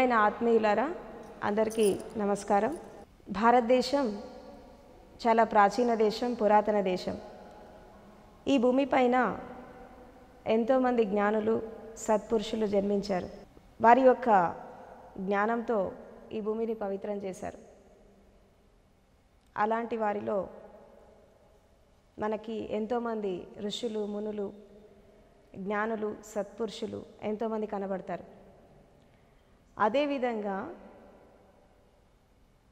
ప్రియమైన ఆత్మీయులారా అందరికీ నమస్కారం. భారతదేశం చాలా ప్రాచీన దేశం పురాతన దేశం. ఈ భూమిపైన ఎంతోమంది జ్ఞానులు సత్పురుషులు జన్మించారు. వారి యొక్క జ్ఞానంతో ఈ భూమిని పవిత్రం చేశారు. అలాంటి వారిలో మనకి ఎంతోమంది ఋషులు మునులు జ్ఞానులు సత్పురుషులు ఎంతోమంది కనబడతారు. అదేవిధంగా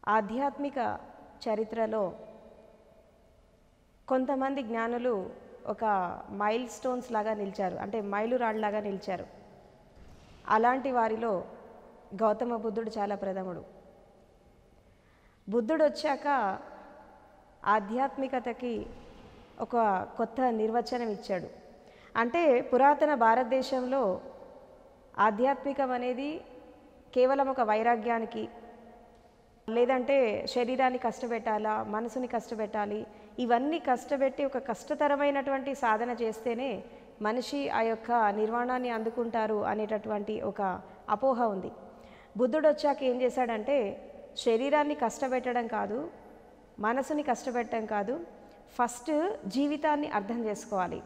ఆధ్యాత్మిక చరిత్రలో కొంతమంది జ్ఞానులు ఒక మైల్ స్టోన్స్ లాగా నిలిచారు. అంటే మైలురాళ్ళలాగా నిలిచారు. అలాంటి వారిలో గౌతమ బుద్ధుడు చాలా ప్రథముడు. బుద్ధుడు వచ్చాక ఆధ్యాత్మికతకి ఒక కొత్త నిర్వచనం ఇచ్చాడు. అంటే పురాతన భారతదేశంలో ఆధ్యాత్మికం అనేది కేవలం ఒక వైరాగ్యానికి లేదంటే శరీరాన్ని కష్టపెట్టాలా మనసుని కష్టపెట్టాలి ఇవన్నీ కష్టపెట్టి ఒక కష్టతరమైనటువంటి సాధన చేస్తేనే మనిషి ఆ యొక్క నిర్వాణాన్ని అందుకుంటారు అనేటటువంటి ఒక అపోహ ఉంది. బుద్ధుడు వచ్చాక ఏం చేశాడంటే శరీరాన్ని కష్టపెట్టడం కాదు మనసుని కష్టపెట్టడం కాదు ఫస్ట్ జీవితాన్ని అర్థం చేసుకోవాలి.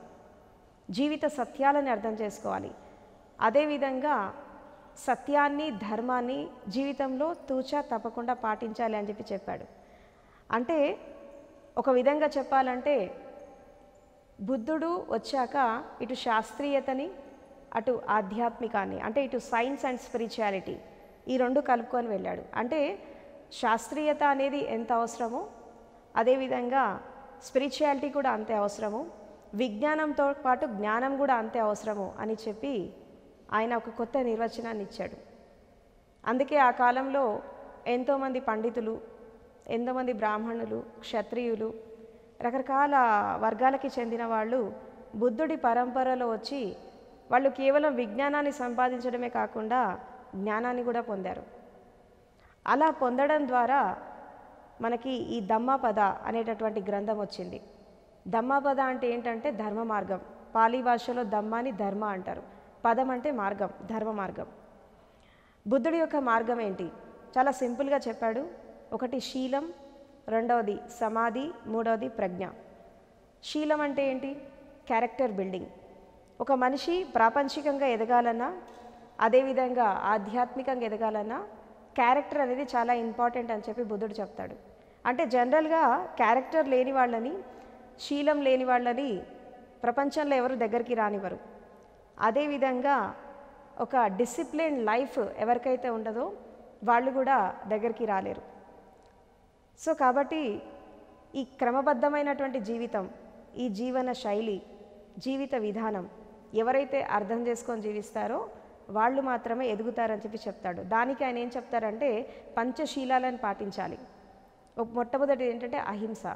జీవిత సత్యాలని అర్థం చేసుకోవాలి. అదేవిధంగా సత్యాన్ని ధర్మాన్ని జీవితంలో తూచా తప్పకుండా పాటించాలి అని చెప్పి చెప్పాడు. అంటే ఒక విధంగా చెప్పాలంటే బుద్ధుడు వచ్చాక ఇటు శాస్త్రీయతని అటు ఆధ్యాత్మికాన్ని అంటే ఇటు సైన్స్ అండ్ స్పిరిచువాలిటీ ఈ రెండు కలుపుకొని వెళ్ళాడు. అంటే శాస్త్రీయత అనేది ఎంత అవసరమో అదేవిధంగా స్పిరిచువాలిటీ కూడా అంతే అవసరము విజ్ఞానంతో పాటు జ్ఞానం కూడా అంతే అవసరము అని చెప్పి ఆయన ఒక కొత్త నిర్వచనాన్ని ఇచ్చాడు. అందుకే ఆ కాలంలో ఎంతోమంది పండితులు ఎంతోమంది బ్రాహ్మణులు క్షత్రియులు రకరకాల వర్గాలకి చెందిన వాళ్ళు బుద్ధుడి పరంపరలో వచ్చి వాళ్ళు కేవలం విజ్ఞానాన్ని సంపాదించడమే కాకుండా జ్ఞానాన్ని కూడా పొందారు. అలా పొందడం ద్వారా మనకి ఈ దమ్మపద అనేటటువంటి గ్రంథం వచ్చింది. దమ్మపద అంటే ఏంటంటే ధర్మ మార్గం పాలీ భాషలో దమ్మాని ధర్మ అంటారు. పదం అంటే మార్గం ధర్మ మార్గం. బుద్ధుడి యొక్క మార్గం ఏంటి? చాలా సింపుల్గా చెప్పాడు. ఒకటి శీలం రెండవది సమాధి మూడవది ప్రజ్ఞ. శీలం అంటే ఏంటి? Character building. ఒక మనిషి ప్రాపంచికంగా ఎదగాలన్నా అదేవిధంగా ఆధ్యాత్మికంగా ఎదగాలన్నా క్యారెక్టర్ అనేది చాలా ఇంపార్టెంట్ అని చెప్పి బుద్ధుడు చెప్తాడు. అంటే జనరల్గా క్యారెక్టర్ లేని వాళ్ళని శీలం లేని వాళ్ళని ప్రపంచంలో ఎవరు దగ్గరికి రానివ్వరు. అదేవిధంగా ఒక డిసిప్లిన్ లైఫ్ ఎవరికైతే ఉండదో వాళ్ళు కూడా దగ్గరికి రాలేరు. సో కాబట్టి ఈ క్రమబద్ధమైనటువంటి జీవితం ఈ జీవన శైలి జీవిత విధానం ఎవరైతే అర్థం చేసుకొని జీవిస్తారో వాళ్ళు మాత్రమే ఎదుగుతారని చెప్పి చెప్తాడు. దానికి ఆయన ఏం చెప్తారంటే పంచశీలాలను పాటించాలి. మొట్టమొదటి ఏంటంటే అహింస.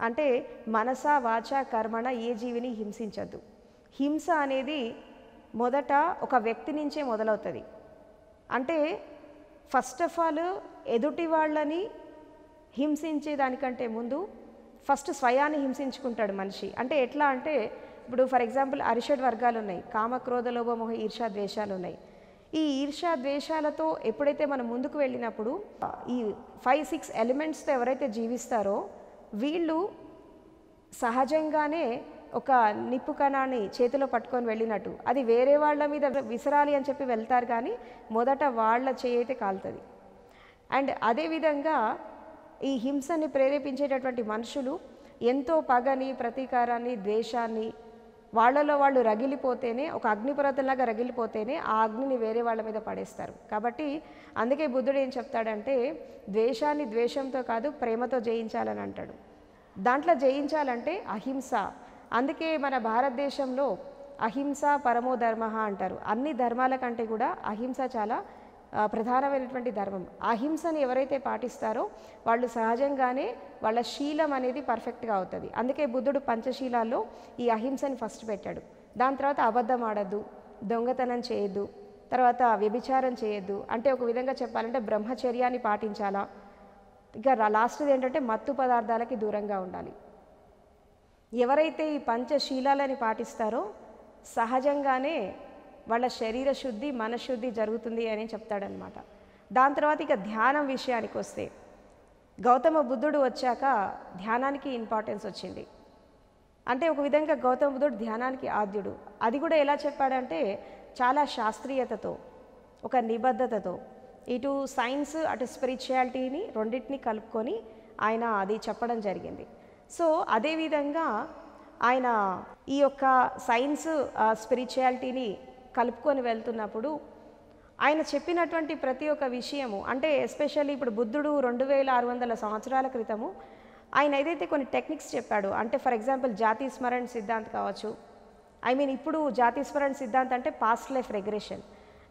అంటే మనస వాచ కర్మణ ఏ జీవిని హింసించద్దు. హింస అనేది మొదట ఒక వ్యక్తి నుంచే మొదలవుతుంది. అంటే ఫస్ట్ ఆఫ్ ఆల్ ఎదుటి వాళ్ళని హింసించే దానికంటే ముందు ఫస్ట్ స్వయాన్ని హింసించుకుంటాడు మనిషి. అంటే ఎట్లా అంటే ఇప్పుడు ఫర్ ఎగ్జాంపుల్ అరిషడ్ వర్గాలు ఉన్నాయి కామ క్రోధ లోభమోహ ఈర్షా ద్వేషాలు ఉన్నాయి. ఈ ఈర్షా ద్వేషాలతో ఎప్పుడైతే మనం ముందుకు వెళ్ళినప్పుడు ఈ ఫైవ్ సిక్స్ ఎలిమెంట్స్తో ఎవరైతే జీవిస్తారో వీళ్ళు సహజంగానే ఒక నిప్పు కణాన్ని చేతిలో పట్టుకొని వెళ్ళినట్టు. అది వేరే వాళ్ళ మీద విసరాలి అని చెప్పి వెళ్తారు కానీ మొదట వాళ్ళ చేయి అయితే కాలుతుంది. అండ్ అదేవిధంగా ఈ హింసని ప్రేరేపించేటటువంటి మనుషులు ఎంతో పగని ప్రతీకారాన్ని ద్వేషాన్ని వాళ్ళలో వాళ్ళు రగిలిపోతేనే ఒక అగ్నిపర్వతంలాగా రగిలిపోతేనే ఆ అగ్నిని వేరే వాళ్ళ మీద పడేస్తారు. కాబట్టి అందుకే బుద్ధుడు ఏం చెప్తాడంటే ద్వేషాన్ని ద్వేషంతో కాదు ప్రేమతో జయించాలని అంటాడు. దాంట్లో జయించాలంటే అహింస. అందుకే మన భారతదేశంలో అహింస పరమో ధర్మ అంటారు. అన్ని ధర్మాల కంటే కూడా అహింస చాలా ప్రధానమైనటువంటి ధర్మం. అహింసని ఎవరైతే పాటిస్తారో వాళ్ళు సహజంగానే వాళ్ళ శీలం అనేది పర్ఫెక్ట్గా అవుతుంది. అందుకే బుద్ధుడు పంచశీలాల్లో ఈ అహింసని ఫస్ట్ పెట్టాడు. దాని తర్వాత అబద్ధం ఆడద్దు దొంగతనం చేయొద్దు తర్వాత వ్యభిచారం చేయొద్దు. అంటే ఒక విధంగా చెప్పాలంటే బ్రహ్మచర్యాన్ని పాటించాలా? ఇక లాస్ట్ది ఏంటంటే మత్తు పదార్థాలకి దూరంగా ఉండాలి. ఎవరైతే ఈ పంచశీలాలని పాటిస్తారో సహజంగానే వాళ్ళ శరీర శుద్ధి మనశుద్ధి జరుగుతుంది అని చెప్తాడనమాట దాని తర్వాత ఇక ధ్యానం విషయానికి వస్తే గౌతమ బుద్ధుడు వచ్చాక ధ్యానానికి ఇంపార్టెన్స్ వచ్చింది. అంటే ఒక విధంగా గౌతమ బుద్ధుడు ధ్యానానికి ఆద్యుడు. అది కూడా ఎలా చెప్పాడంటే చాలా శాస్త్రీయతతో ఒక నిబద్ధతతో ఇటు సైన్స్ అటు స్పిరిచువాలిటీని రెండింటిని కలుపుకొని ఆయన అది చెప్పడం జరిగింది. సో అదేవిధంగా ఆయన ఈ యొక్క సైన్స్ స్పిరిచువాలిటీని కలుపుకొని వెళ్తున్నప్పుడు ఆయన చెప్పినటువంటి ప్రతి ఒక్క విషయము అంటే ఎస్పెషల్లీ ఇప్పుడు బుద్ధుడు రెండు వేల ఆరు వందల సంవత్సరాల క్రితము ఆయన ఏదైతే కొన్ని టెక్నిక్స్ చెప్పాడు అంటే ఫర్ ఎగ్జాంపుల్ జాతి స్మరణ సిద్ధాంత్ కావచ్చు ఐ మీన్ ఇప్పుడు జాతి స్మరణ సిద్ధాంత్ అంటే past life regression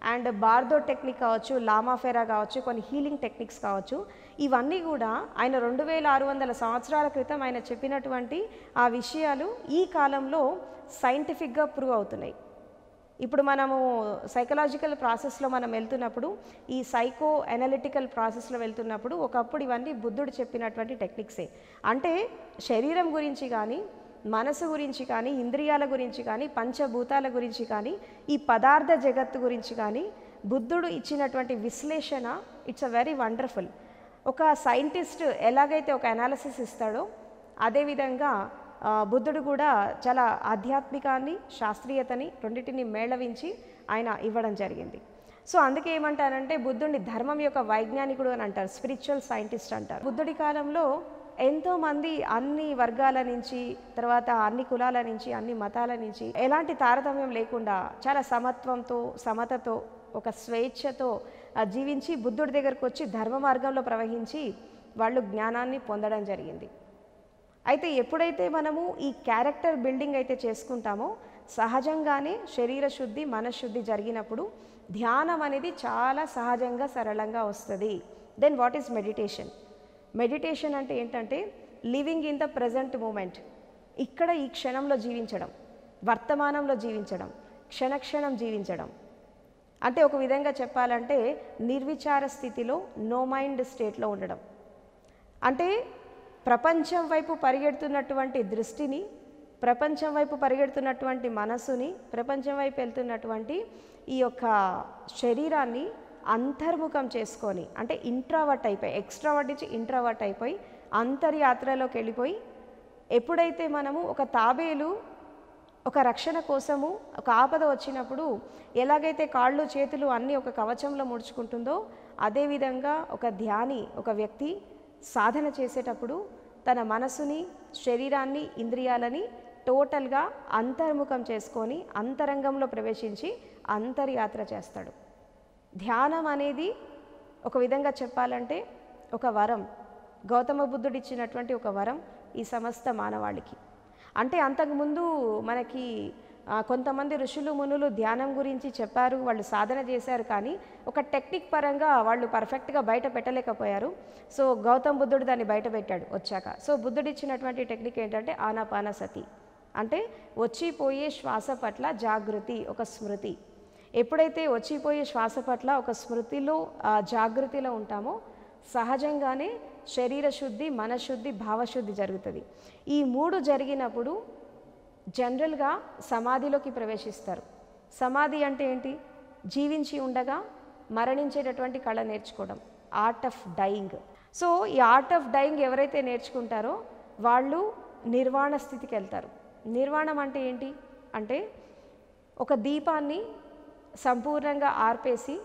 and Bardo technique కావచ్చు లామాఫెరా కావచ్చు కొన్ని హీలింగ్ టెక్నిక్స్ కావచ్చు ఇవన్నీ కూడా ఆయన రెండు వేల ఆరు వందల సంవత్సరాల క్రితం ఆయన చెప్పినటువంటి ఆ విషయాలు ఈ కాలంలో సైంటిఫిక్గా ప్రూవ్ అవుతున్నాయి. ఇప్పుడు మనము సైకలాజికల్ ప్రాసెస్లో మనం వెళ్తున్నప్పుడు ఈ సైకో అనలిటికల్ ప్రాసెస్లో వెళ్తున్నప్పుడు ఒకప్పుడు ఇవన్నీ బుద్ధుడు చెప్పినటువంటి టెక్నిక్సే. అంటే శరీరం గురించి కానీ మనసు గురించి కానీ ఇంద్రియాల గురించి కానీ పంచభూతాల గురించి కానీ ఈ పదార్థ జగత్తు గురించి కానీ బుద్ధుడు ఇచ్చినటువంటి విశ్లేషణ ఇట్స్ అ వెరీ వండర్ఫుల్ ఒక సైంటిస్ట్ ఎలాగైతే ఒక అనాలిసిస్ ఇస్తాడో అదేవిధంగా బుద్ధుడు కూడా చాలా ఆధ్యాత్మికాన్ని శాస్త్రీయతని రెండింటిని మేళవించి ఆయన ఇవ్వడం జరిగింది. సో అందుకే ఏమంటారంటే బుద్ధుడిని ధర్మం యొక్క వైజ్ఞానికుడు అని అంటారు స్పిరిచువల్ సైంటిస్ట్ అంటారు. బుద్ధుడి కాలంలో ఎంతోమంది అన్ని వర్గాల నుంచి తర్వాత అన్ని కులాల నుంచి అన్ని మతాల నుంచి ఎలాంటి తారతమ్యం లేకుండా చాలా సమత్వంతో సమతతో ఒక స్వేచ్ఛతో జీవించి బుద్ధుడి దగ్గరకు వచ్చి ధర్మ మార్గంలో ప్రవహించి వాళ్ళు జ్ఞానాన్ని పొందడం జరిగింది. అయితే ఎప్పుడైతే మనము ఈ క్యారెక్టర్ బిల్డింగ్ అయితే చేసుకుంటామో సహజంగానే శరీర శుద్ధి మనశుద్ధి జరిగినప్పుడు ధ్యానం అనేది చాలా సహజంగా సరళంగా వస్తుంది. Then what is meditation meditation అంటే ఏంటంటే living in the present moment. ఇక్కడ ఈ క్షణంలో జీవించడం వర్తమానంలో జీవించడం క్షణక్షణం జీవించడం. అంటే ఒక విధంగా చెప్పాలంటే నిర్విచార స్థితిలో నో మైండ్ స్టేట్లో ఉండడం. అంటే ప్రపంచం వైపు పరిగెడుతున్నటువంటి దృష్టిని ప్రపంచం వైపు పరిగెడుతున్నటువంటి మనసుని ప్రపంచం వైపు వెళ్తున్నటువంటి ఈ యొక్క శరీరాన్ని అంతర్ముఖం చేసుకొని అంటే ఇంట్రావర్ట్ అయిపోయి ఎక్స్ట్రావర్ట్ నుంచి ఇంట్రావర్ట్ అయిపోయి అంతర్యాత్రలోకి వెళ్ళిపోయి ఎప్పుడైతే మనము ఒక తాబేలు ఒక రక్షణ కోసము ఒక ఆపద వచ్చినప్పుడు ఎలాగైతే కాళ్ళు చేతులు అన్నీ ఒక కవచంలో ముడుచుకుంటుందో అదేవిధంగా ఒక ధ్యాని ఒక వ్యక్తి సాధన చేసేటప్పుడు తన మనసుని శరీరాన్ని ఇంద్రియాలని టోటల్గా అంతర్ముఖం చేసుకొని అంతరంగంలో ప్రవేశించి అంతర్యాత్ర చేస్తాడు. ధ్యానం అనేది ఒక విధంగా చెప్పాలంటే ఒక వరం. గౌతమ బుద్ధుడు ఇచ్చినటువంటి ఒక వరం ఈ సమస్త మానవాళికి. అంటే అంతకుముందు మనకి కొంతమంది ఋషులు మునులు ధ్యానం గురించి చెప్పారు వాళ్ళు సాధన చేశారు కానీ ఒక టెక్నిక్ పరంగా వాళ్ళు పర్ఫెక్ట్గా బయట పెట్టలేకపోయారు. సో గౌతమ్ బుద్ధుడు దాన్ని బయట పెట్టాడు వచ్చాక. సో బుద్ధుడు ఇచ్చినటువంటి టెక్నిక్ ఏంటంటే ఆనాపానసతి. అంటే వచ్చిపోయే శ్వాస పట్ల జాగృతి ఒక స్మృతి. ఎప్పుడైతే వచ్చిపోయే శ్వాస పట్ల ఒక స్మృతిలో జాగృతిలో ఉంటామో సహజంగానే శరీర శుద్ధి మనశుద్ధి భావశుద్ధి జరుగుతుంది. ఈ మూడు జరిగినప్పుడు జనరల్గా సమాధిలోకి ప్రవేశిస్తారు. సమాధి అంటే ఏంటి? జీవించి ఉండగా మరణించేటటువంటి కళ నేర్చుకోవడం ఆర్ట్ ఆఫ్ డయింగ్. సో ఈ ఆర్ట్ ఆఫ్ డయింగ్ ఎవరైతే నేర్చుకుంటారో వాళ్ళు నిర్వాణ స్థితికి వెళ్తారు నిర్వాణం అంటే ఏంటి? అంటే ఒక దీపాన్ని సంపూర్ణంగా ఆర్పేసి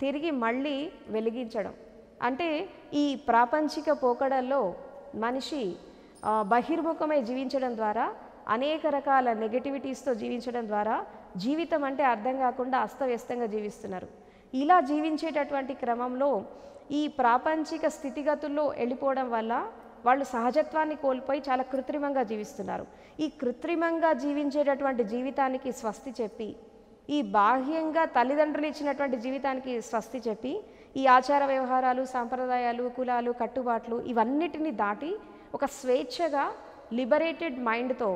తిరిగి మళ్ళీ వెలిగించడం. అంటే ఈ ప్రాపంచిక పోకడల్లో మనిషి బహిర్ముఖమై జీవించడం ద్వారా అనేక రకాల నెగటివిటీస్తో జీవించడం ద్వారా జీవితం అంటే అర్థం కాకుండా అస్తవ్యస్తంగా జీవిస్తున్నారు. ఇలా జీవించేటటువంటి క్రమంలో ఈ ప్రాపంచిక స్థితిగతుల్లో వెళ్ళిపోవడం వల్ల వాళ్ళు సహజత్వాన్ని కోల్పోయి చాలా కృత్రిమంగా జీవిస్తున్నారు. ఈ కృత్రిమంగా జీవించేటటువంటి జీవితానికి స్వస్తి చెప్పి ఈ బాహ్యంగా తల్లిదండ్రులు ఇచ్చినటువంటి జీవితానికి స్వస్తి చెప్పి ఈ ఆచార వ్యవహారాలు సాంప్రదాయాలు కులాలు కట్టుబాట్లు ఇవన్నిటిని దాటి ఒక స్వేచ్ఛగా లిబరేటెడ్ మైండ్తో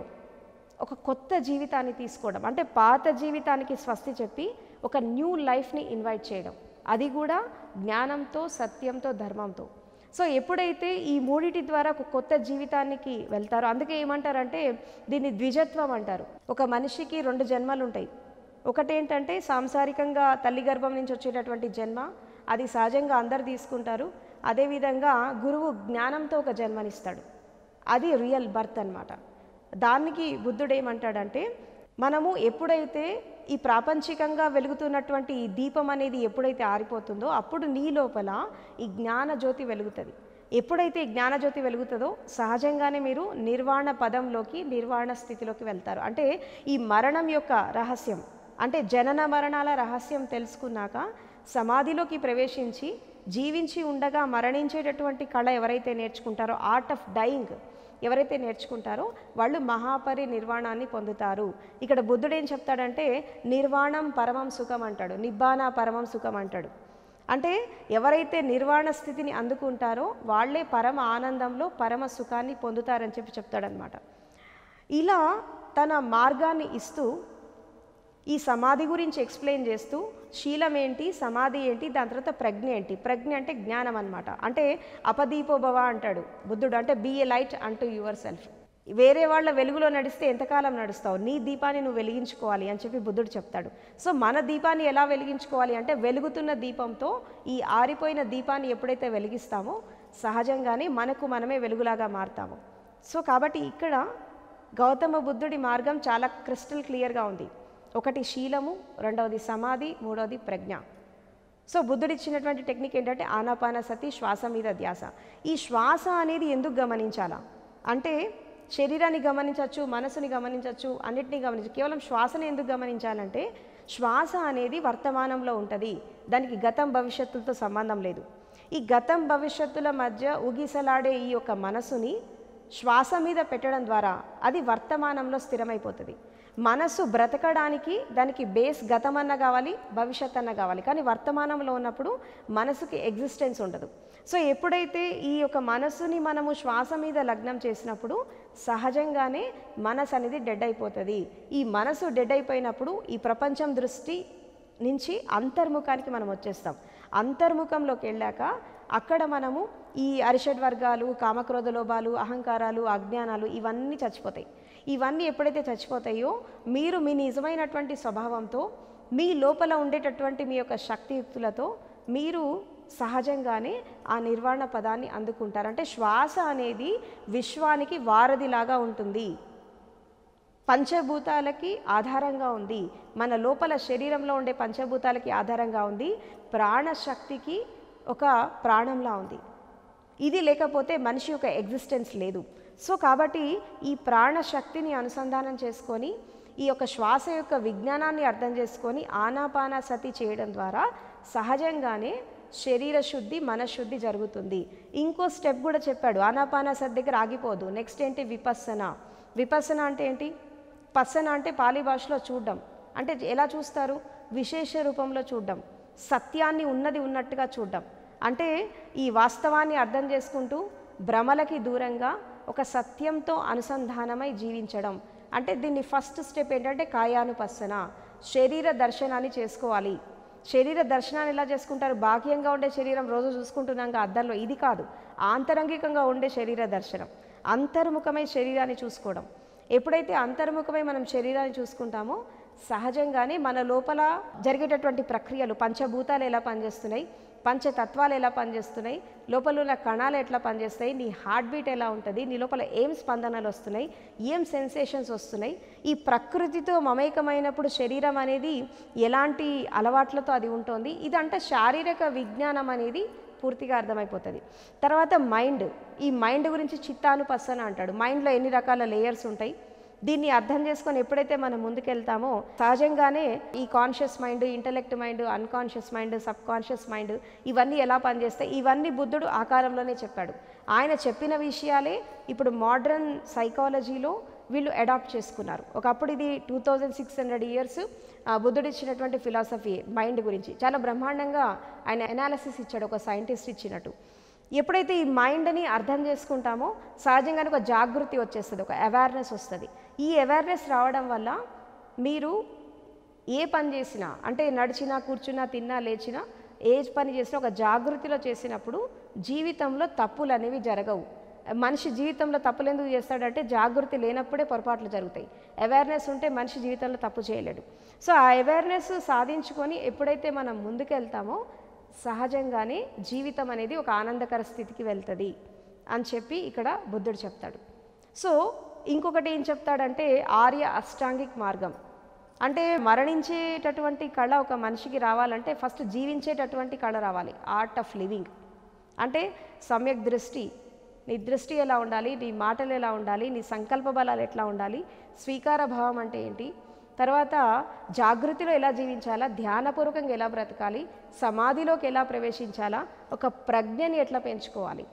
ఒక కొత్త జీవితాన్ని తీసుకోవడం. అంటే పాత జీవితానికి స్వస్తి చెప్పి ఒక న్యూ లైఫ్ని ఇన్వైట్ చేయడం. అది కూడా జ్ఞానంతో సత్యంతో ధర్మంతో. సో ఎప్పుడైతే ఈ మూడిటి ద్వారా ఒక కొత్త జీవితానికి వెళ్తారో అందుకే ఏమంటారంటే దీన్ని ద్విజత్వం అంటారు. ఒక మనిషికి రెండు జన్మలు ఉంటాయి ఒకటేంటంటే సాంసారికంగా తల్లి గర్భం నుంచి వచ్చేటటువంటి జన్మ అది సహజంగా అందరు తీసుకుంటారు. అదేవిధంగా గురువు జ్ఞానంతో ఒక జన్మనిస్తాడు. అది రియల్ బర్త్ అన్నమాట. దానికి బుద్ధుడు ఏమంటాడంటే మనము ఎప్పుడైతే ఈ ప్రాపంచికంగా వెలుగుతున్నటువంటి ఈ దీపం అనేది ఎప్పుడైతే ఆరిపోతుందో అప్పుడు నీ లోపల ఈ జ్ఞాన జ్యోతి వెలుగుతుంది. ఎప్పుడైతే ఈ జ్ఞానజ్యోతి వెలుగుతుందో సహజంగానే మీరు నిర్వాణ పదంలోకి నిర్వాణ స్థితిలోకి వెళ్తారు. అంటే ఈ మరణం యొక్క రహస్యం. అంటే జనన మరణాల రహస్యం తెలుసుకున్నాక సమాధిలోకి ప్రవేశించి జీవించి ఉండగా మరణించేటటువంటి కళ ఎవరైతే నేర్చుకుంటారో ఆర్ట్ ఆఫ్ డైయింగ్ ఎవరైతే నేర్చుకుంటారో వాళ్ళు మహాపరి నిర్వాణాన్ని పొందుతారు. ఇక్కడ బుద్ధుడు ఏం చెప్తాడంటే నిర్వాణం పరమం సుఖం అంటాడు నిబ్బాన పరమం సుఖం అంటాడు. అంటే ఎవరైతే నిర్వాణ స్థితిని అందుకుంటారో వాళ్ళే పరమ ఆనందంలో పరమ సుఖాన్ని పొందుతారని చెప్పి చెప్తాడనమాట ఇలా తన మార్గాన్ని ఇస్తూ ఈ సమాధి గురించి ఎక్స్ప్లెయిన్ చేస్తూ శీలం ఏంటి సమాధి ఏంటి దాని తర్వాత ప్రజ్ఞ ఏంటి. ప్రజ్ఞ అంటే జ్ఞానం అనమాట అంటే అపదీపోభవ అంటాడు బుద్ధుడు. అంటే be a light unto yourself వేరే వాళ్ళ వెలుగులో నడిస్తే ఎంతకాలం నడుస్తావు? నీ దీపాన్ని నువ్వు వెలిగించుకోవాలి అని చెప్పి బుద్ధుడు చెప్తాడు. సో మన దీపాన్ని ఎలా వెలిగించుకోవాలి అంటే వెలుగుతున్న దీపంతో ఈ ఆరిపోయిన దీపాన్ని ఎప్పుడైతే వెలిగిస్తామో సహజంగానే మనకు మనమే వెలుగులాగా మారుతాము. సో కాబట్టి ఇక్కడ గౌతమ బుద్ధుడి మార్గం చాలా క్రిస్టల్ క్లియర్గా ఉంది. ఒకటి శీలము రెండవది సమాధి మూడవది ప్రజ్ఞ. సో బుద్ధుడు ఇచ్చినటువంటి టెక్నిక్ ఏంటంటే ఆనాపాన సతి శ్వాస మీద ధ్యాస. ఈ శ్వాస అనేది ఎందుకు గమనించాలా? అంటే శరీరాన్ని గమనించవచ్చు మనసుని గమనించవచ్చు అన్నిటినీ గమనించచ్చు. కేవలం శ్వాసను ఎందుకు గమనించాలంటే శ్వాస అనేది వర్తమానంలో ఉంటుంది. దానికి గతం భవిష్యత్తులతో సంబంధం లేదు. ఈ గతం భవిష్యత్తుల మధ్య ఊగిసలాడే ఈ యొక్క మనసుని శ్వాస మీద పెట్టడం ద్వారా అది వర్తమానంలో స్థిరమైపోతుంది. మనసు బ్రతకడానికి దానికి బేస్ గతం కావాలి భవిష్యత్ అన్న కావాలి. కానీ వర్తమానంలో ఉన్నప్పుడు మనసుకి ఎగ్జిస్టెన్స్ ఉండదు. సో ఎప్పుడైతే ఈ యొక్క మనసుని మనము శ్వాస మీద లగ్నం చేసినప్పుడు సహజంగానే మనసు అనేది డెడ్ అయిపోతుంది ఈ మనసు డెడ్ అయిపోయినప్పుడు ఈ ప్రపంచం దృష్టి నుంచి అంతర్ముఖానికి మనం వచ్చేస్తాం. అంతర్ముఖంలోకి వెళ్ళాక అక్కడ మనము ఈ అరిషడ్ వర్గాలు కామక్రోధ లోభాలు అహంకారాలు అజ్ఞానాలు ఇవన్నీ చచ్చిపోతాయి. ఇవన్నీ ఎప్పుడైతే చచ్చిపోతాయో మీరు మీ నిజమైనటువంటి స్వభావంతో మీ లోపల ఉండేటటువంటి మీ యొక్క శక్తియుక్తులతో మీరు సహజంగానే ఆ నిర్వాణ పదాన్ని అందుకుంటారు. అంటే శ్వాస అనేది విశ్వానికి వారధిలాగా ఉంటుంది. పంచభూతాలకి ఆధారంగా ఉంది. మన లోపల శరీరంలో ఉండే పంచభూతాలకి ఆధారంగా ఉంది. ప్రాణశక్తికి ఒక ప్రాణంలా ఉంది. ఇది లేకపోతే మనిషి యొక్క ఎగ్జిస్టెన్స్ లేదు. సో కాబట్టి ఈ ప్రాణశక్తిని అనుసంధానం చేసుకొని ఈ యొక్క శ్వాస యొక్క విజ్ఞానాన్ని అర్థం చేసుకొని ఆనాపానసతి చేయడం ద్వారా సహజంగానే శరీర శుద్ధి మనశుద్ధి జరుగుతుంది. ఇంకో స్టెప్ కూడా చెప్పాడు. ఆనాపానసతి దగ్గర ఆగిపోదు. నెక్స్ట్ ఏంటి? విపస్సన. విపస్సన అంటే ఏంటి? పస్సన అంటే పాలి భాషలో చూడడం. అంటే ఎలా చూస్తారు? విశేష రూపంలో చూడడం. సత్యాన్ని ఉన్నది ఉన్నట్టుగా చూడడం. అంటే ఈ వాస్తవాన్ని అర్థం చేసుకుంటూ భ్రమలకి దూరంగా ఒక సత్యంతో అనుసంధానమై జీవించడం. అంటే దీన్ని ఫస్ట్ స్టెప్ ఏంటంటే కాయానుపస్సన శరీర దర్శనాన్ని చేసుకోవాలి. శరీర దర్శనాన్ని ఎలా చేసుకుంటారు? బాహ్యంగా ఉండే శరీరం రోజు చూసుకుంటున్నాక అద్దంలో. ఇది కాదు. ఆంతరంగికంగా ఉండే శరీర దర్శనం. అంతర్ముఖమై శరీరాన్ని చూసుకోవడం. ఎప్పుడైతే అంతర్ముఖమై మనం శరీరాన్ని చూసుకుంటామో సహజంగానే మన లోపల జరిగేటటువంటి ప్రక్రియలు పంచభూతాలు ఎలా పనిచేస్తున్నాయి పంచతత్వాలు ఎలా పనిచేస్తున్నాయి లోపల ఉన్న కణాలు ఎట్లా పనిచేస్తాయి నీ హార్ట్ బీట్ ఎలా ఉంటుంది నీ లోపల ఏం స్పందనలు వస్తున్నాయి ఏం సెన్సేషన్స్ వస్తున్నాయి ఈ ప్రకృతితో మమేకమైనప్పుడు శరీరం అనేది ఎలాంటి అలవాట్లతో అది ఉంటుంది ఇదంటే శారీరక విజ్ఞానం అనేది పూర్తిగా అర్థమైపోతుంది. తర్వాత మైండ్ ఈ మైండ్ గురించి చిత్తానుపස්සన అంటాడు. మైండ్లో ఎన్ని రకాల లేయర్స్ ఉంటాయి? దీన్ని అర్థం చేసుకొని ఎప్పుడైతే మనం ముందుకెళ్తామో సహజంగానే ఈ conscious mind intellect mind unconscious mind subconscious mind ఇవన్నీ ఎలా పనిచేస్తాయి? ఇవన్నీ బుద్ధుడు ఆకారంలోనే చెప్పాడు. ఆయన చెప్పిన విషయాలే ఇప్పుడు మోడ్రన్ సైకాలజీలో వీళ్ళు అడాప్ట్ చేసుకున్నారు. ఒకప్పుడు ఇది two thousand six hundred years బుద్ధుడు ఇచ్చినటువంటి ఫిలాసఫీ మైండ్ గురించి. చాలా బ్రహ్మాండంగా ఆయన అనాలసిస్ ఇచ్చాడు ఒక సైంటిస్ట్ ఇచ్చినట్టు. ఎప్పుడైతే ఈ మైండ్ని అర్థం చేసుకుంటామో సహజంగానే ఒక జాగృతి వచ్చేస్తుంది ఒక అవేర్నెస్ వస్తుంది. ఈ అవేర్నెస్ రావడం వల్ల మీరు ఏ పని చేసినా అంటే నడిచినా కూర్చున్నా తిన్నా లేచినా ఏ పని చేసినా ఒక జాగృతిలో చేసినప్పుడు జీవితంలో తప్పులు అనేవి జరగవు. మనిషి జీవితంలో తప్పులు ఎందుకు చేస్తాడంటే జాగృతి లేనప్పుడే పొరపాట్లు జరుగుతాయి. అవేర్నెస్ ఉంటే మనిషి జీవితంలో తప్పు చేయలేడు. సో ఆ అవేర్నెస్ సాధించుకొని ఎప్పుడైతే మనం ముందుకెళ్తామో సహజంగానే జీవితం అనేది ఒక ఆనందకర స్థితికి వెళ్తుంది అని చెప్పి ఇక్కడ బుద్ధుడు చెప్తాడు. సో ఇంకొకటి ఏం చెప్తాడంటే ఆర్య అష్టాంగిక్ మార్గం. అంటే మరణించేటటువంటి కళ ఒక మనిషికి రావాలంటే ఫస్ట్ జీవించేటటువంటి కళ రావాలి. ఆర్ట్ ఆఫ్ లివింగ్ అంటే సమ్యక్ దృష్టి. నీ దృష్టి ఎలా ఉండాలి? నీ మాటలు ఎలా ఉండాలి? నీ సంకల్ప బలాలు ఎట్లా ఉండాలి? స్వీకార భావం అంటే ఏంటి? తర్వాత జాగృతిలో ఎలా జీవించాలా? ధ్యానపూర్వకంగా ఎలా బ్రతకాలి? సమాధిలోకి ఎలా ప్రవేశించాలా? ఒక ప్రజ్ఞని ఎట్లా పెంచుకోవాలి?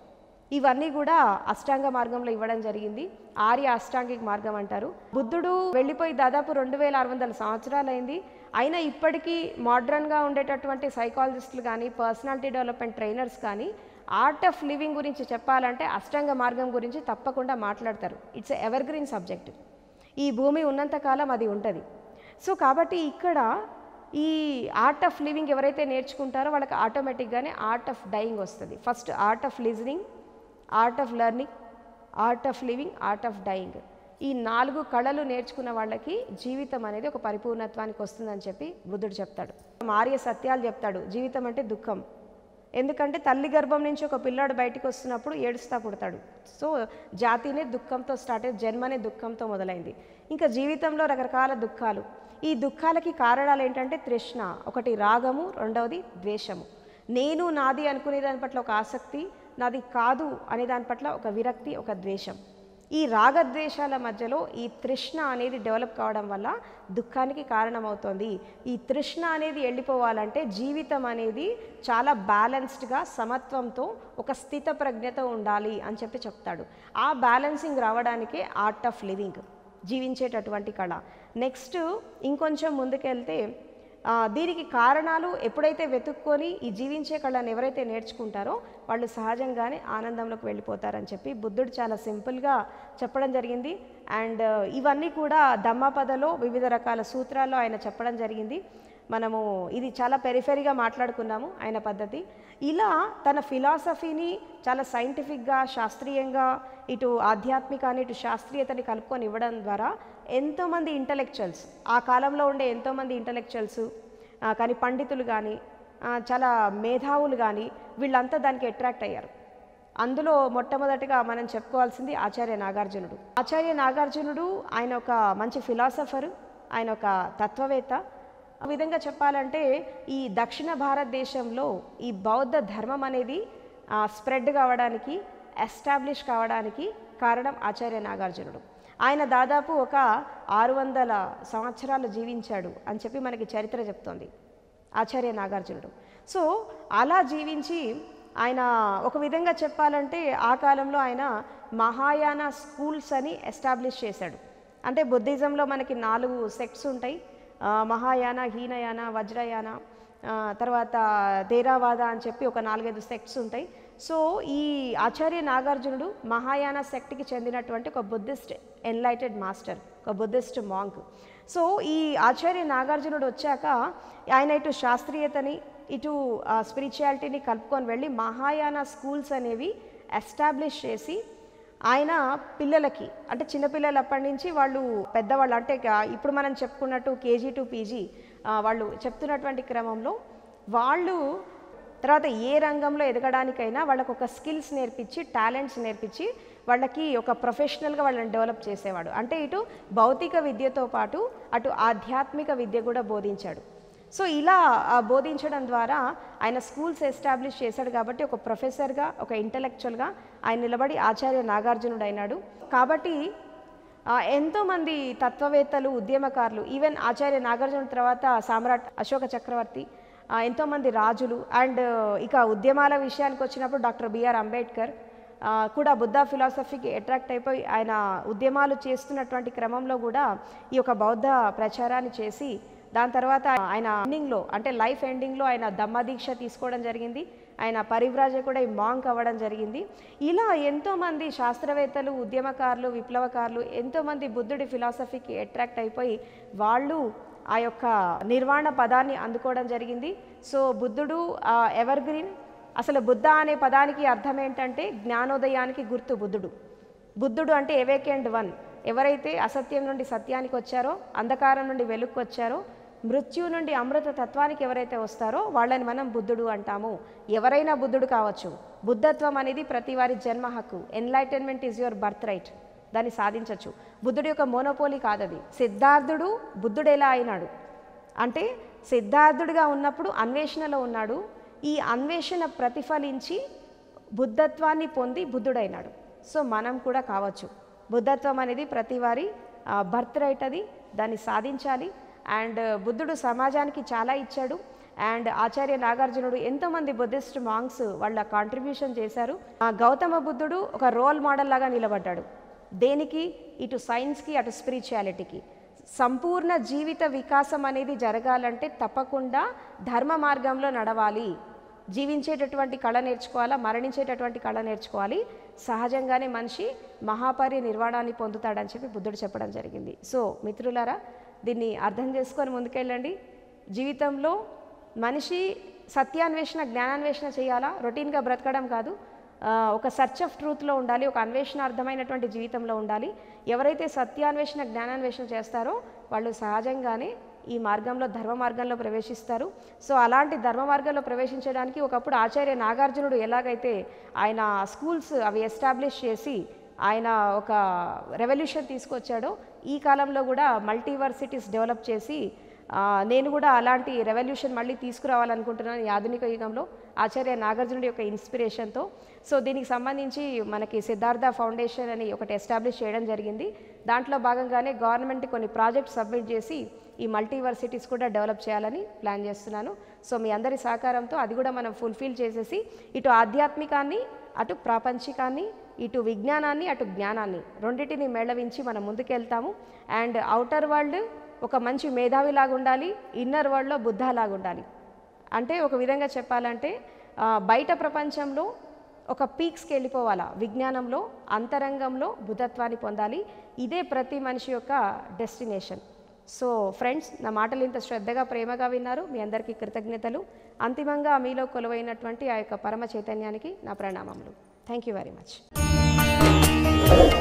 ఇవన్నీ కూడా అష్టాంగ మార్గంలో ఇవ్వడం జరిగింది. ఆర్య అష్టాంగిక మార్గం అంటారు. బుద్ధుడు వెళ్ళిపోయి దాదాపు రెండు వేల ఆరు వందల సంవత్సరాలైంది. అయినా ఇప్పటికీ మోడ్రన్గా ఉండేటటువంటి సైకాలజిస్టులు కానీ పర్సనాలిటీ డెవలప్మెంట్ ట్రైనర్స్ కానీ ఆర్ట్ ఆఫ్ లివింగ్ గురించి చెప్పాలంటే అష్టాంగ మార్గం గురించి తప్పకుండా మాట్లాడతారు. It's evergreen subject. ఈ భూమి ఉన్నంతకాలం అది ఉంటుంది. సో కాబట్టి ఇక్కడ ఈ ఆర్ట్ ఆఫ్ లివింగ్ ఎవరైతే నేర్చుకుంటారో వాళ్ళకి ఆటోమేటిక్గానే ఆర్ట్ ఆఫ్ డైయింగ్ వస్తుంది. First art of listening art of learning art of living art of dying ఈ నాలుగు కళలు నేర్చుకున్న వాళ్ళకి జీవితం అనేది ఒక పరిపూర్ణత్వానికి వస్తుందని చెప్పి బుద్ధుడు చెప్తాడు. ఆర్య సత్యాలు చెప్తాడు జీవితం అంటే దుఃఖం. ఎందుకంటే తల్లి గర్భం నుంచి ఒక పిల్లాడు బయటికి వస్తున్నప్పుడు ఏడుస్తా పుడతాడు. సో జాతినే దుఃఖంతో స్టార్ట్ అయ్యి జన్మనే దుఃఖంతో మొదలైంది. ఇంకా జీవితంలో రకరకాల దుఃఖాలు. ఈ దుఃఖాలకి కారణాలు ఏంటంటే తృష్ణ ఒకటి రాగము రెండవది ద్వేషము. నేను నాది అనుకునే దాని పట్ల ఒక ఆసక్తి నాది కాదు అనే దాని పట్ల ఒక విరక్తి ఒక ద్వేషం. ఈ రాగద్వేషాల మధ్యలో ఈ తృష్ణ అనేది డెవలప్ కావడం వల్ల దుఃఖానికి కారణమవుతుంది. ఈ తృష్ణ అనేది వెళ్ళిపోవాలంటే జీవితం అనేది చాలా బ్యాలెన్స్డ్గా సమత్వంతో ఒక స్థిత ప్రజ్ఞతో ఉండాలి అని చెప్పి చెప్తాడు. ఆ బ్యాలెన్సింగ్ రావడానికే ఆర్ట్ ఆఫ్ లివింగ్. జీవించేటటువంటి కళ. నెక్స్ట్ ఇంకొంచెం ముందుకెళ్తే దీనికి కారణాలు ఎప్పుడైతే వెతుక్కొని ఈ జీవించే కళను ఎవరైతే నేర్చుకుంటారో వాళ్ళు సహజంగానే ఆనందంలోకి వెళ్ళిపోతారని చెప్పి బుద్ధుడు చాలా సింపుల్గా చెప్పడం జరిగింది. అండ్ ఇవన్నీ కూడా ధమ్మపదలో వివిధ రకాల సూత్రాల్లో ఆయన చెప్పడం జరిగింది. మనము ఇది చాలా పెరిఫెరీగా మాట్లాడుకున్నాము ఆయన పద్ధతి. ఇలా తన ఫిలాసఫీని చాలా సైంటిఫిక్గా శాస్త్రీయంగా ఇటు ఆధ్యాత్మికాన్ని ఇటు శాస్త్రీయతని కలుపుకొని ఇవ్వడం ద్వారా ఎంతోమంది ఇంటలెక్చువల్స్ ఆ కాలంలో ఉండే ఎంతోమంది ఇంటలెక్చువల్స్ కానీ పండితులు కానీ చాలా మేధావులు కానీ వీళ్ళంతా దానికి అట్రాక్ట్ అయ్యారు. అందులో మొట్టమొదటిగా మనం చెప్పుకోవాల్సింది ఆచార్య నాగార్జునుడు. ఆచార్య నాగార్జునుడు ఆయన ఒక మంచి ఫిలాసఫర్ ఆయన ఒక తత్వవేత్త. ఆ విధంగా చెప్పాలంటే ఈ దక్షిణ భారతదేశంలో ఈ బౌద్ధ ధర్మం అనేది స్ప్రెడ్ కావడానికి ఎస్టాబ్లిష్ కావడానికి కారణం ఆచార్య నాగార్జునుడు. ఆయన దాదాపు ఒక ఆరు వందల సంవత్సరాలు జీవించాడు అని చెప్పి మనకి చరిత్ర చెప్తోంది ఆచార్య నాగార్జునుడు. సో అలా జీవించి ఆయన ఒక విధంగా చెప్పాలంటే ఆ కాలంలో ఆయన మహాయాన స్కూల్స్ అని ఎస్టాబ్లిష్ చేశాడు. అంటే బుద్ధిజంలో మనకి నాలుగు సెక్ట్స్ ఉంటాయి. మహాయాన హీనయాన వజ్రయాన తర్వాత ధేరావాద అని చెప్పి ఒక నాలుగైదు సెక్ట్స్ ఉంటాయి. సో ఈ ఆచార్య నాగార్జునుడు మహాయాన సెక్ట్కి చెందినటువంటి ఒక బుద్ధిస్ట్ ఎన్లైటెడ్ మాస్టర్ ఒక బుద్ధిస్ట్ మాంక్. సో ఈ ఆచార్య నాగార్జునుడు వచ్చాక ఆయన ఇటు శాస్త్రీయతని ఇటు స్పిరిచువాలిటీని కలుపుకొని వెళ్ళి మహాయాన స్కూల్స్ అనేవి ఎస్టాబ్లిష్ చేసి ఆయన పిల్లలకి అంటే చిన్నపిల్లలు అప్పటి నుంచి వాళ్ళు పెద్దవాళ్ళు అంటే ఇప్పుడు మనం చెప్పుకున్నట్టు కేజీ టు పీజీ వాళ్ళు చెప్తున్నటువంటి క్రమంలో వాళ్ళు తర్వాత ఏ రంగంలో ఎదగడానికైనా వాళ్ళకు ఒక స్కిల్స్ నేర్పించి టాలెంట్స్ నేర్పించి వాళ్ళకి ఒక ప్రొఫెషనల్గా వాళ్ళని డెవలప్ చేసేవాడు. అంటే ఇటు భౌతిక విద్యతో పాటు అటు ఆధ్యాత్మిక విద్య కూడా బోధించాడు. సో ఇలా బోధించడం ద్వారా ఆయన స్కూల్స్ ఎస్టాబ్లిష్ చేశాడు కాబట్టి ఒక ప్రొఫెసర్గా ఒక ఇంటలెక్చువల్గా ఆయన నిలబడి ఆచార్య నాగార్జునుడు అయినాడు కాబట్టి ఎంతోమంది తత్వవేత్తలు ఉద్యమకారులు ఈవెన్ ఆచార్య నాగార్జున తర్వాత సామ్రాట్ అశోక చక్రవర్తి ఎంతోమంది రాజులు అండ్ ఇక ఉద్యమాల విషయానికి వచ్చినప్పుడు డాక్టర్ బిఆర్ అంబేద్కర్ కూడా బుద్ధ ఫిలాసఫీకి అట్రాక్ట్ అయిపోయి ఆయన ఉద్యమాలు చేస్తున్నటువంటి క్రమంలో కూడా ఈ యొక్క బౌద్ధ ప్రచారాన్ని చేసి దాని తర్వాత ఆయన ఎండింగ్లో అంటే లైఫ్ ఎండింగ్లో ఆయన దమ్మ దీక్ష తీసుకోవడం జరిగింది. ఆయన పరివ్రాజ కూడా ఈ మాంక్ అవ్వడం జరిగింది. ఇలా ఎంతోమంది శాస్త్రవేత్తలు ఉద్యమకారులు విప్లవకారులు ఎంతోమంది బుద్ధుడి ఫిలాసఫీకి అట్రాక్ట్ అయిపోయి వాళ్ళు ఆ యొక్క నిర్వాణ పదాన్ని అందుకోవడం జరిగింది. సో బుద్ధుడు ఎవర్ గ్రీన్ అసలు బుద్ధ అనే పదానికి అర్థం ఏంటంటే జ్ఞానోదయానికి గుర్తు బుద్ధుడు. బుద్ధుడు అంటే ఎవేకెండ్ వన్ ఎవరైతే అసత్యం నుండి సత్యానికి వచ్చారో అంధకారం నుండి వెలుక్కు వచ్చారో మృత్యు నుండి అమృత తత్వానికి ఎవరైతే వస్తారో వాళ్ళని మనం బుద్ధుడు అంటాము. ఎవరైనా బుద్ధుడు కావచ్చు. బుద్ధత్వం అనేది ప్రతి వారి జన్మ హక్కు. Enlightenment is your birth right దాన్ని సాధించవచ్చు బుద్ధుడి యొక్క మోనోపోలి కాదది. సిద్ధార్థుడు బుద్ధుడు ఎలా అయినాడు? అంటే సిద్ధార్థుడిగా ఉన్నప్పుడు అన్వేషణలో ఉన్నాడు. ఈ అన్వేషణ ప్రతిఫలించి బుద్ధత్వాన్ని పొంది బుద్ధుడైనాడు. సో మనం కూడా కావచ్చు. బుద్ధత్వం అనేది ప్రతి వారి బర్త్ రైట్ అది. దాన్ని సాధించాలి. అండ్ బుద్ధుడు సమాజానికి చాలా ఇచ్చాడు. అండ్ ఆచార్య నాగార్జునుడు ఎంతోమంది బుద్ధిస్ట్ మాంగ్స్ వాళ్ళ కాంట్రిబ్యూషన్ చేశారు. ఆ గౌతమ బుద్ధుడు ఒక రోల్ మోడల్ లాగా నిలబడ్డాడు. దేనికి? ఇటు సైన్స్కి అటు స్పిరిచువాలిటీకి సంపూర్ణ జీవిత వికాసం అనేది జరగాలంటే తప్పకుండా ధర్మ మార్గంలో నడవాలి. జీవించేటటువంటి కళ నేర్చుకోవాలా? మరణించేటటువంటి కళ నేర్చుకోవాలి. సహజంగానే మనిషి మహాపరి నిర్వాణాన్ని పొందుతాడని చెప్పి బుద్ధుడు చెప్పడం జరిగింది. సో మిత్రులారా దీన్ని అర్థం చేసుకొని ముందుకెళ్ళండి. జీవితంలో మనిషి సత్యాన్వేషణ జ్ఞానాన్వేషణ చేయాలా? రొటీన్గా బ్రతకడం కాదు. ఒక సర్చ్ ఆఫ్ ట్రూత్లో ఉండాలి ఒక అన్వేషణ అర్థమైనటువంటి జీవితంలో ఉండాలి. ఎవరైతే సత్యాన్వేషణ జ్ఞానాన్వేషణ చేస్తారో వాళ్ళు సహజంగానే ఈ మార్గంలో ధర్మ మార్గంలో ప్రవేశిస్తారు. సో అలాంటి ధర్మ మార్గంలో ప్రవేశించడానికి ఒకప్పుడు ఆచార్య నాగార్జునుడు ఎలాగైతే ఆయన స్కూల్స్ అవి ఎస్టాబ్లిష్ చేసి ఆయన ఒక రెవల్యూషన్ తీసుకొచ్చాడో ఈ కాలంలో కూడా మల్టీవర్సిటీస్ డెవలప్ చేసి నేను కూడా అలాంటి రెవల్యూషన్ మళ్ళీ తీసుకురావాలనుకుంటున్నాను ఈ ఆధునిక యుగంలో ఆచార్య నాగార్జునుడి యొక్క ఇన్స్పిరేషన్తో. సో దీనికి సంబంధించి మనకి సిద్ధార్థ ఫౌండేషన్ అని ఒకటి ఎస్టాబ్లిష్ చేయడం జరిగింది. దాంట్లో భాగంగానే గవర్నమెంట్ కొన్ని ప్రాజెక్ట్స్ సబ్మిట్ చేసి ఈ మల్టీవర్సిటీస్ కూడా డెవలప్ చేయాలని ప్లాన్ చేస్తున్నాను. సో మీ అందరి సహకారంతో అది కూడా మనం ఫుల్ఫిల్ చేసేసి ఇటు ఆధ్యాత్మికాన్ని అటు ప్రాపంచికాన్ని ఇటు విజ్ఞానాన్ని అటు జ్ఞానాన్ని రెండింటిని మేళవించి మనం ముందుకెళ్తాము. అండ్ అవుటర్ వరల్డ్ ఒక మంచి మేధావిలాగా ఉండాలి ఇన్నర్ వరల్డ్లో బుద్ధలాగా ఉండాలి. అంటే ఒక విధంగా చెప్పాలంటే బయట ప్రపంచంలో ఒక పీక్స్కి వెళ్ళిపోవాలా. విజ్ఞానంలో అంతరంగంలో బుధత్వాన్ని పొందాలి. ఇదే ప్రతి మనిషి యొక్క డెస్టినేషన్. సో ఫ్రెండ్స్ నా మాటలు ఇంత శ్రద్ధగా ప్రేమగా విన్నారు. మీ అందరికీ కృతజ్ఞతలు. అంతిమంగా మీలో కొలువైనటువంటి ఆ యొక్క పరమ చైతన్యానికి నా ప్రణామములు. Thank you very much Thank.